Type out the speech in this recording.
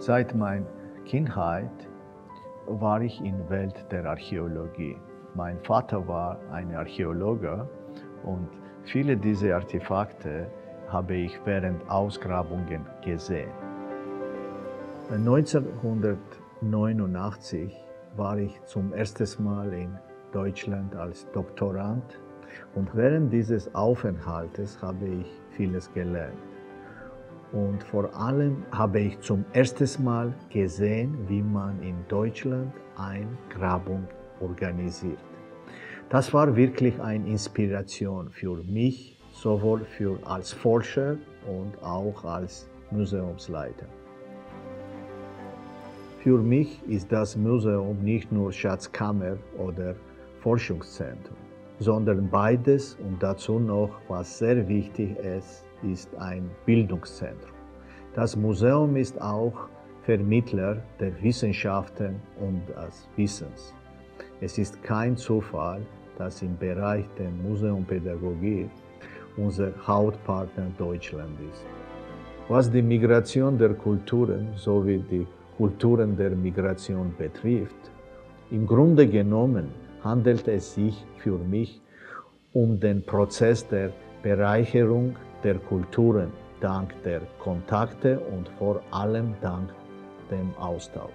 Seit meiner Kindheit war ich in der Welt der Archäologie. Mein Vater war ein Archäologe und viele dieser Artefakte habe ich während Ausgrabungen gesehen. 1989 war ich zum ersten Mal in Deutschland als Doktorand und während dieses Aufenthaltes habe ich vieles gelernt. Und vor allem habe ich zum ersten Mal gesehen, wie man in Deutschland eine Grabung organisiert. Das war wirklich eine Inspiration für mich, sowohl für als Forscher und auch als Museumsleiter. Für mich ist das Museum nicht nur Schatzkammer oder Forschungszentrum, sondern beides und dazu noch, was sehr wichtig ist, ist ein Bildungszentrum. Das Museum ist auch Vermittler der Wissenschaften und des Wissens. Es ist kein Zufall, dass im Bereich der Museumpädagogik unser Hauptpartner Deutschland ist. Was die Migration der Kulturen sowie die Kulturen der Migration betrifft, im Grunde genommen handelt es sich für mich um den Prozess der Bereicherung der Kulturen dank der Kontakte und vor allem dank dem Austausch.